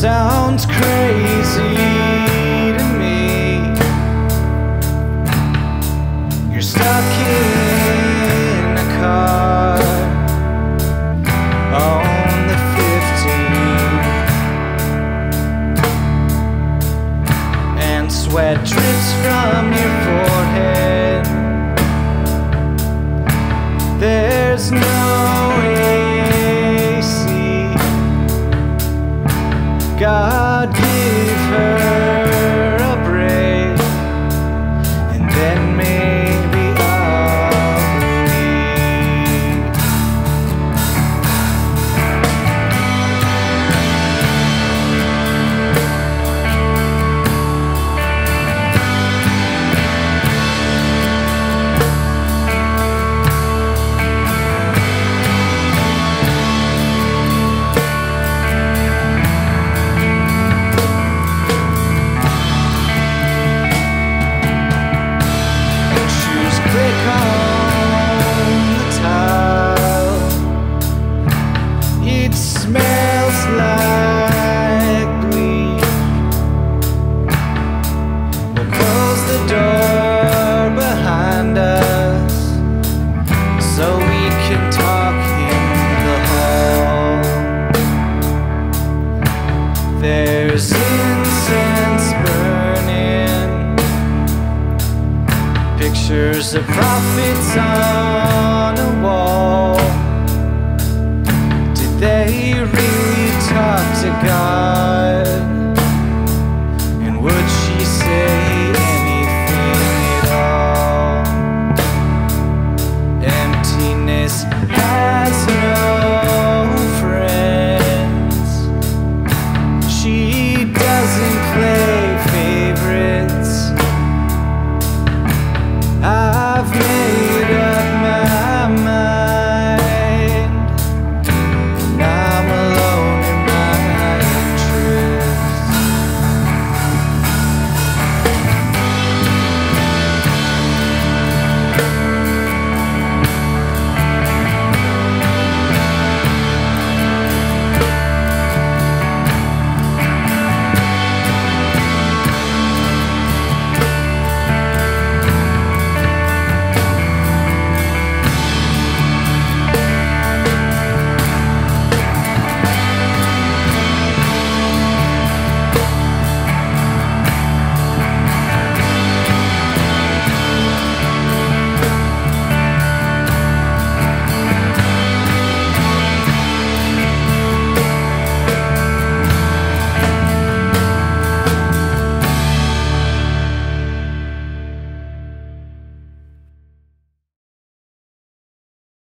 sounds crazy to me. You're stuck in a car on the 15, and sweat drips from your forehead. There's no God give her pictures of prophets on a wall. Did they really talk to God? And would she say anything at all? Emptiness.